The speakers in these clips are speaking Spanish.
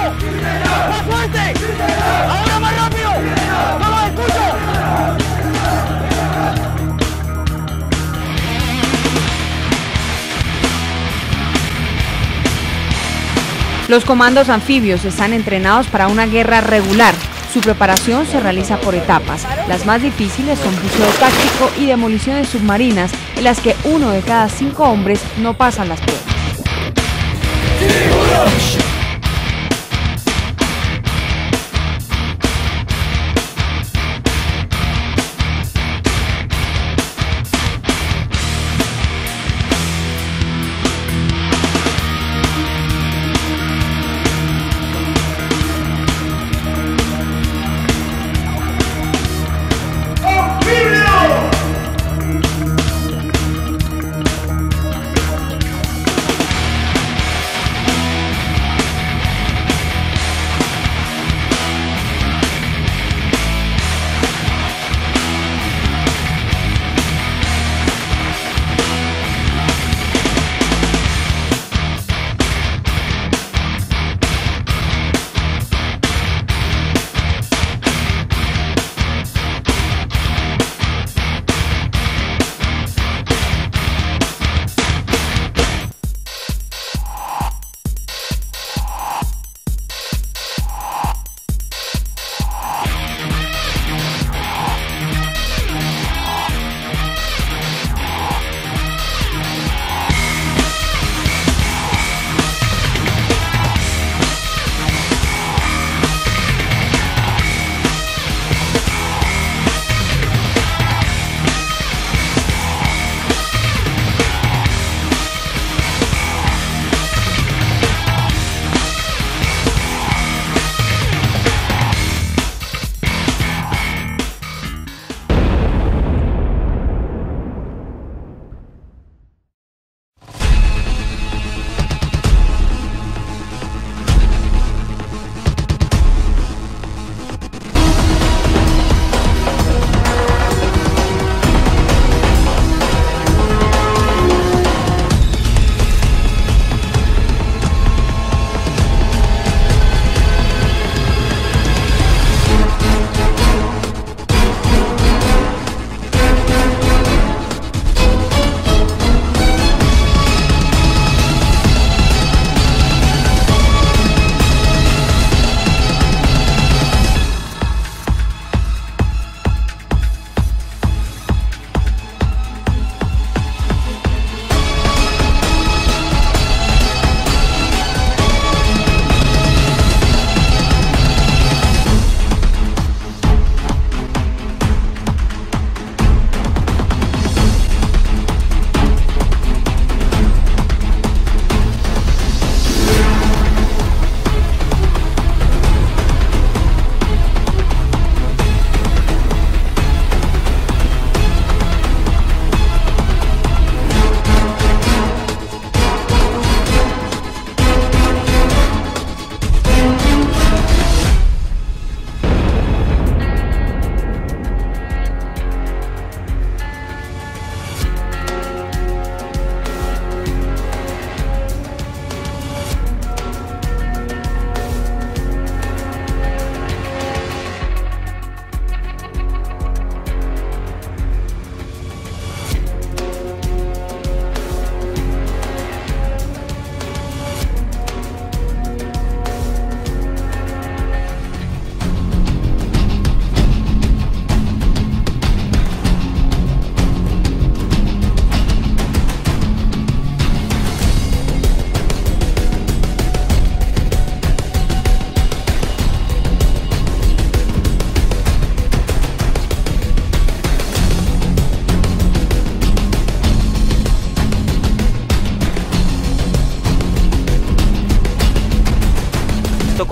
Más fuerte. Ahora más rápido. No los escucho. Los comandos anfibios están entrenados para una guerra regular. Su preparación se realiza por etapas. Las más difíciles son buceo táctico y demoliciones submarinas, en las que uno de cada cinco hombres no pasa las pruebas.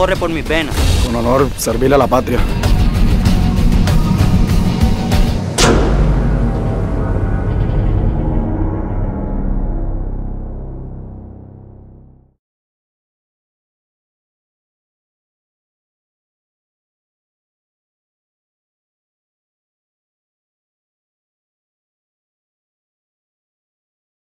Corre por mis venas. Con honor, servirle a la patria.